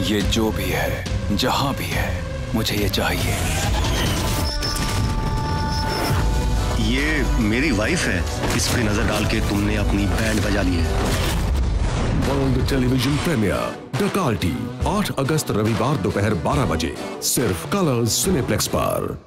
ये जो भी है जहाँ भी है मुझे ये चाहिए। ये मेरी वाइफ है। इस पे नज़र डाल के तुमने अपनी बैंड बजा ली है। वर्ल्ड टेलीविज़न प्रीमियर डकाल्टी 8 अगस्त रविवार दोपहर 12 बजे सिर्फ़ कलर्स सिनेप्लेक्स पर।